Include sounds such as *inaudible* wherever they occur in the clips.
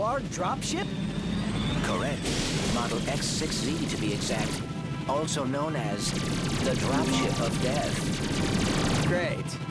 Blarg dropship? Correct. Model X6Z to be exact. Also known as the dropship of death. Great.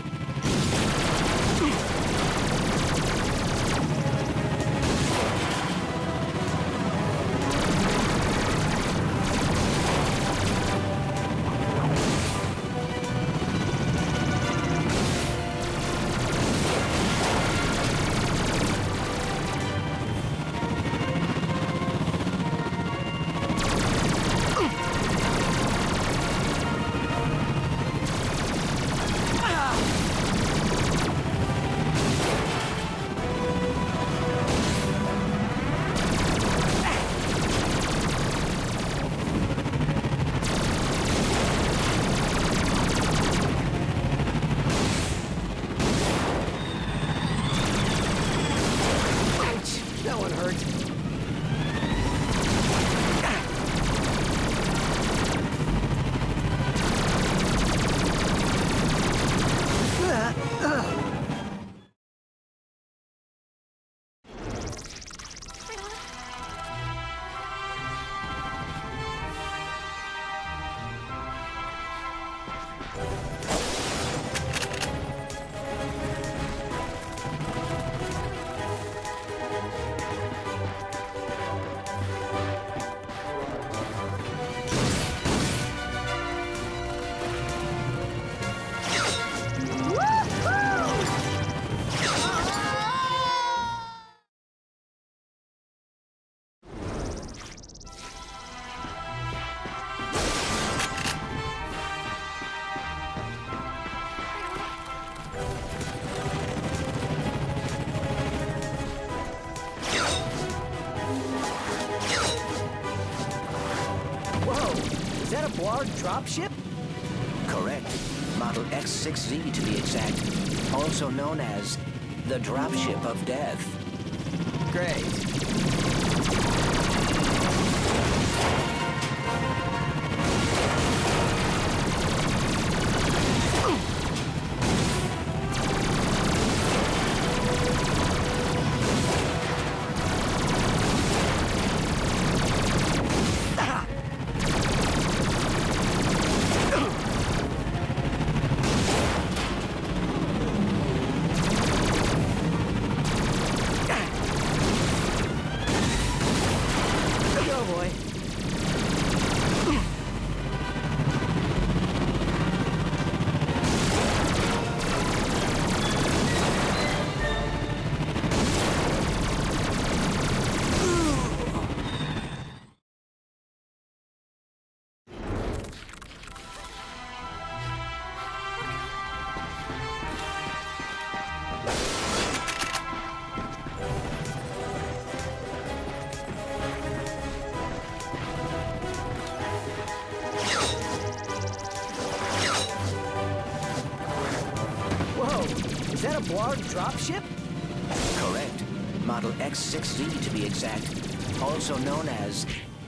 Uh. Blarg dropship? Correct. Model X6Z to be exact. Also known as the dropship of death. Great. Model X6Z to be exact. Also known as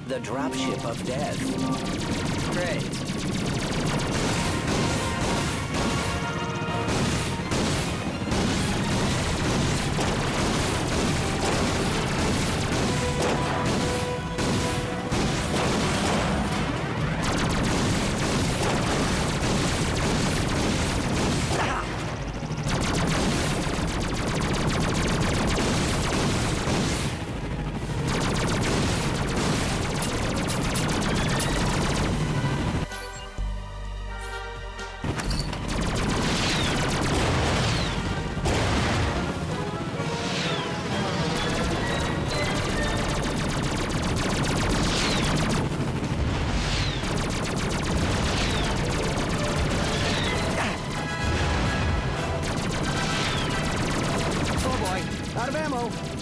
the dropship of death. Great. Arvemo!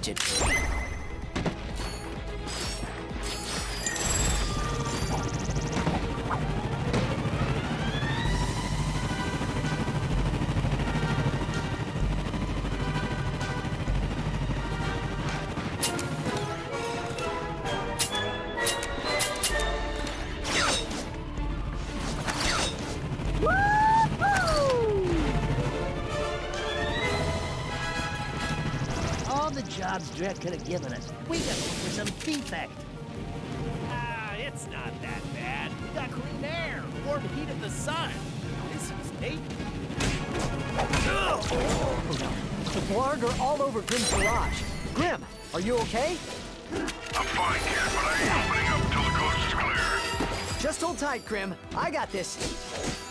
Done, the could have given us. We got one for some defect. Ah, it's not that bad. We got clean air, warm heat of the sun. This is neat. The Blarg are all over Grim's garage. Grim, are you okay? I'm fine, kid, but I ain't opening up till the coast is clear. Just hold tight, Grim. I got this.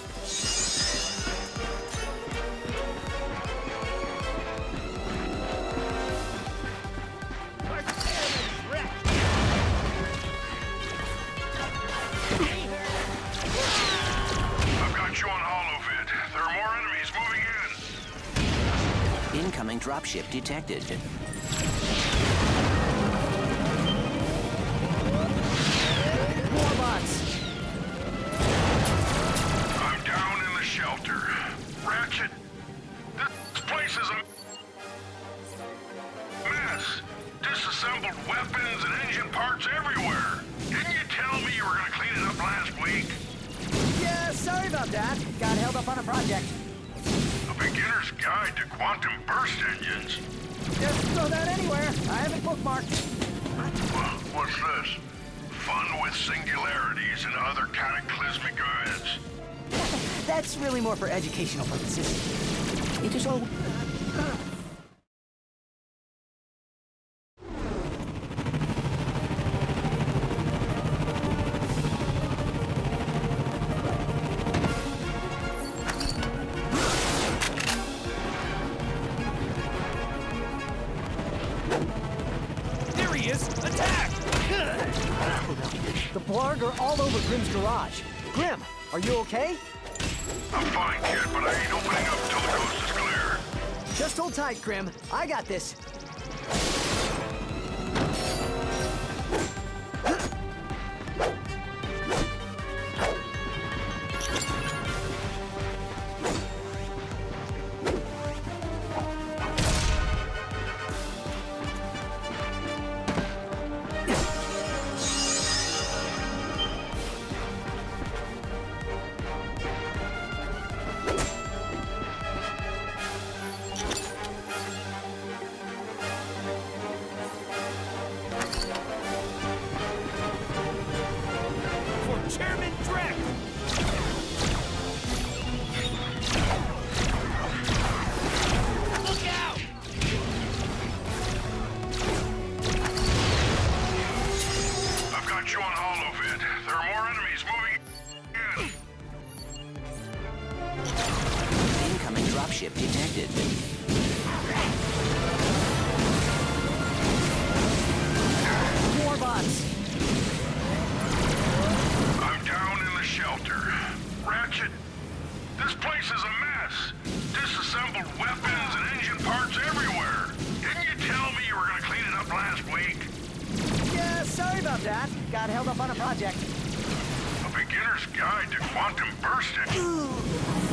Incoming dropship detected. Wha- What's this? Fun with singularities and other cataclysmic events. *laughs* That's really more for educational purposes. It is all... Attack! The Blarg are all over Grim's garage. Grim, are you okay? I'm fine, kid, but I ain't opening up till the coast is clear. Just hold tight, Grim. I got this. Ratchet, this place is a mess. Disassembled weapons and engine parts everywhere. Didn't you tell me you were gonna clean it up last week? Yeah, sorry about that. Got held up on a project. A beginner's guide to quantum burst engines. Wha-